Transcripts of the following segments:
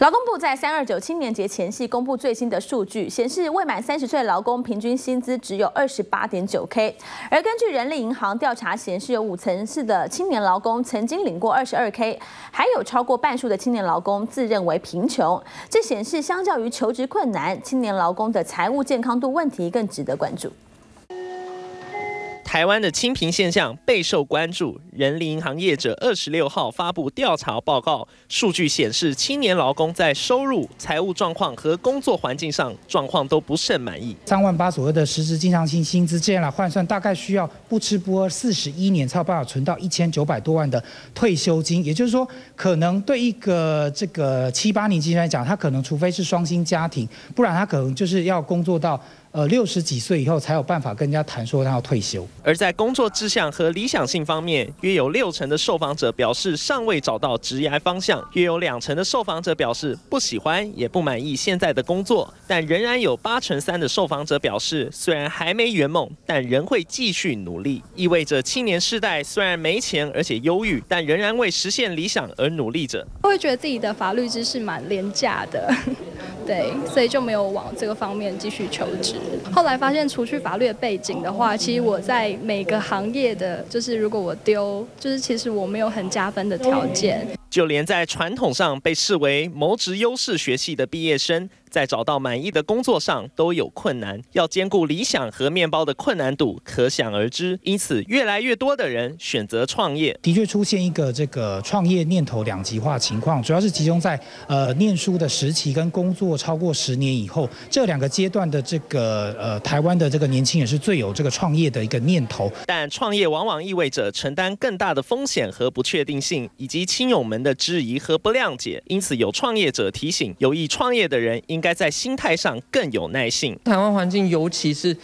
劳工部在三二九青年节前夕公布最新的数据，显示未满三十岁劳工平均薪资只有二十八点九 K，而根据人力银行调查显示，有五成四的青年劳工曾经领过二十二 K，还有超过半数的青年劳工自认为贫穷。这显示，相较于求职困难，青年劳工的财务健康度问题更值得关注。台湾的清贫现象备受关注。人力银行业者二十六号发布调查报告，数据显示，青年劳工在收入、财务状况和工作环境上状况都不甚满意。三万八左右的实时经常性薪资，这样来换算，大概需要不吃不喝四十一年，才有办法存到一千九百多万的退休金。也就是说，可能对一个这个七八年级来讲，他可能除非是双薪家庭，不然他可能就是要工作到。呃，六十几岁以后才有办法跟人家谈说他要退休。而在工作志向和理想性方面，约有六成的受访者表示尚未找到职业方向，约有两成的受访者表示不喜欢也不满意现在的工作，但仍然有八成三的受访者表示，虽然还没圆梦，但仍会继续努力。意味着青年世代虽然没钱而且忧郁，但仍然为实现理想而努力着。会觉得自己的法律知识蛮廉价的。对，所以就没有往这个方面继续求职。后来发现，除去法律的背景的话，其实我在每个行业的，就是如果我丢，就是其实我没有很加分的条件。就连在传统上被视为谋职优势学系的毕业生。在找到满意的工作上都有困难，要兼顾理想和面包的困难度可想而知。因此，越来越多的人选择创业，的确出现一个这个创业念头两极化情况，主要是集中在呃念书的时期跟工作超过十年以后这两个阶段的这个呃台湾的这个年轻人是最有这个创业的一个念头。但创业往往意味着承担更大的风险和不确定性，以及亲友们的质疑和不谅解。因此，有创业者提醒，有意创业的人应。应该在心态上更有耐性。台湾环境，尤其是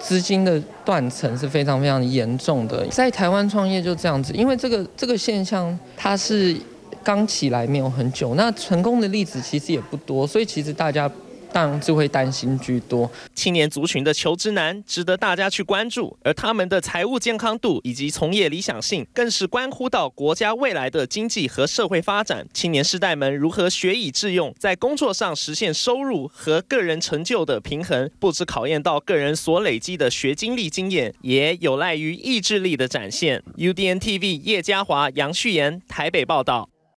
资金的断层是非常非常严重的。在台湾创业就这样子，因为这个这个现象它是刚起来没有很久，那成功的例子其实也不多，所以其实大家。当然就会担心居多，青年族群的求职难值得大家去关注，而他们的财务健康度以及从业理想性，更是关乎到国家未来的经济和社会发展。青年世代们如何学以致用，在工作上实现收入和个人成就的平衡，不止考验到个人所累积的学经历经验，也有赖于意志力的展现。UDN TV 叶嘉华、杨旭言台北报道。